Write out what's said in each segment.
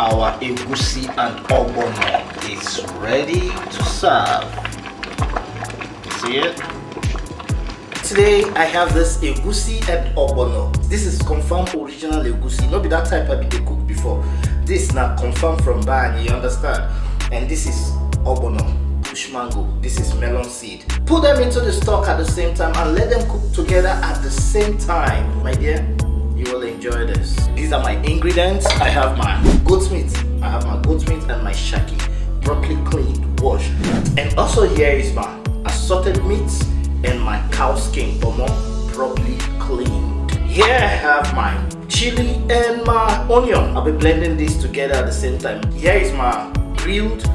our egusi and ogbono is ready to serve. See it? Today I have this egusi and ogbono. This is confirmed original egusi, not be that type I be they cook before. This now confirmed from Bani, you understand? And this is ogbono, bush mango. This is melon seed. Put them into the stock at the same time and let them cook together at the same time, my dear you will enjoy this. These are my ingredients. I have my goat meat. I have my goat meat and my shaki, properly cleaned, washed. And also here is my assorted meats and my cow skin, but more properly cleaned. Here I have my chili and my onion. I'll be blending these together at the same time. Here is my grilled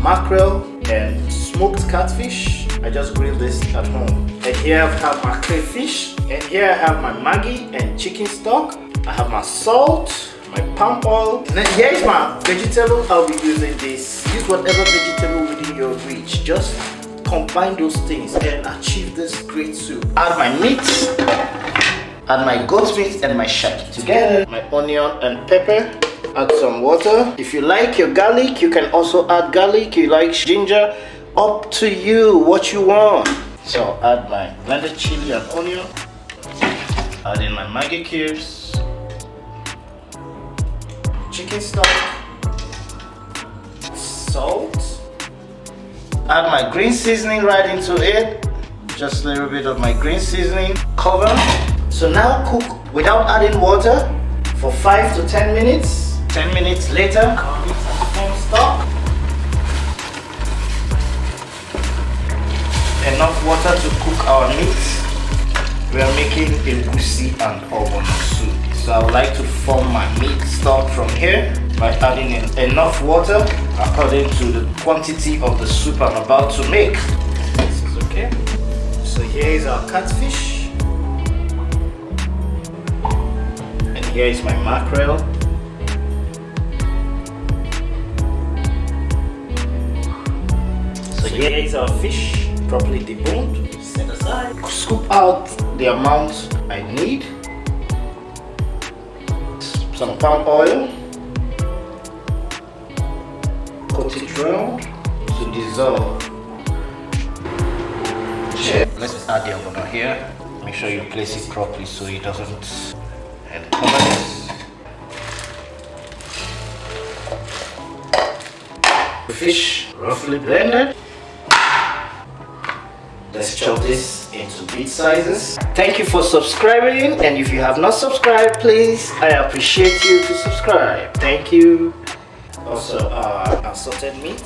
mackerel and smoked catfish. I just grilled this at home. And here I have my crayfish. And here I have my Maggi and chicken stock. I have my salt, my palm oil. And then here is my vegetable. I'll be using this. Use whatever vegetable within your reach. Just combine those things and achieve this great soup. Add my meat, add my goat meat and my shaki together. My onion and pepper. Add some water. If you like your garlic, you can also add garlic. You like ginger, up to you what you want. So add my blended chili and onion. Add in my Maggi cubes, chicken stock, salt. Add my green seasoning right into it. Just a little bit of my green seasoning. Cover. So now cook without adding water for 5 to 10 minutes. 10 minutes later, stop. Enough water to cook our meat. We are making a egusi and ogbono soup. So I would like to form my meat stock from here by adding in enough water according to the quantity of the soup I'm about to make. This is okay. So here is our catfish. And here is my mackerel. So here is our fish, properly deboned, set aside. Scoop out the amount I need. Some palm oil. Coat it round to dissolve. Let's add the oregano here. Make sure you place it properly so it doesn't and cover this. The fish roughly blended. Let's chop this into bit sizes. Thank you for subscribing and if you have not subscribed please I appreciate you to subscribe. Thank you. Also uh, assorted meat.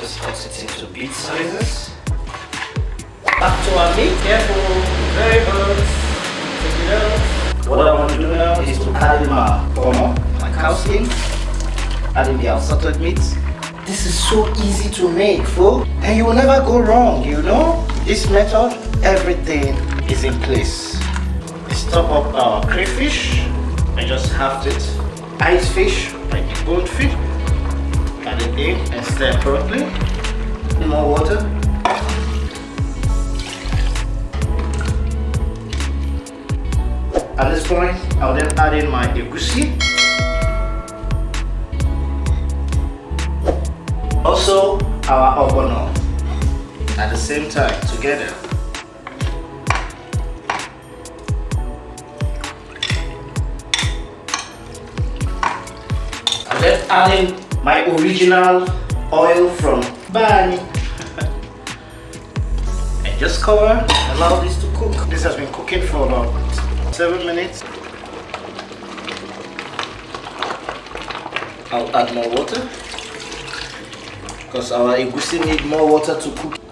Just cut it into bit sizes. Back to our meat. Careful. Very good. Take it out. What I want to do now is to add in my pomo, my cow skin. Add in the assorted meat. This is so easy to make, folks. And you will never go wrong, you know? This method, everything is in place. Let's top up our crayfish. I just halved it. Ice fish, like the goldfish. Add it in and stir properly. More water. At this point, I'll then add in my egusi. Also, our ogbono at the same time together. Then add in my original oil from Bani. and just cover, allow this to cook. This has been cooking for about seven minutes. I'll add more water because our egusi need more water to cook.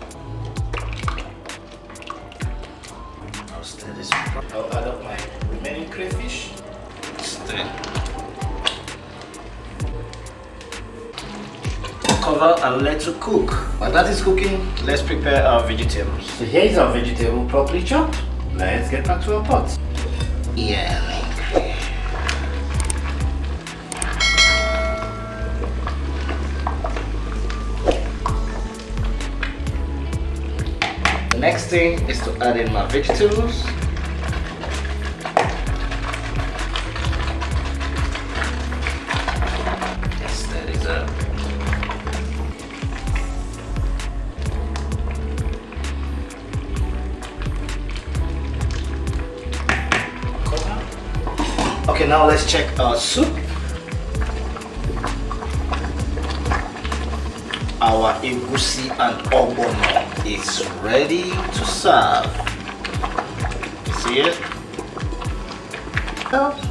cover and let it cook. While that is cooking, let's prepare our vegetables. So here is our vegetable properly chopped. Let's get back to our pot. Yeah. The next thing is to add in my vegetables. Yes, that is a Okay, now let's check our soup. Our egusi and ogbono is ready to serve. See it? Oh,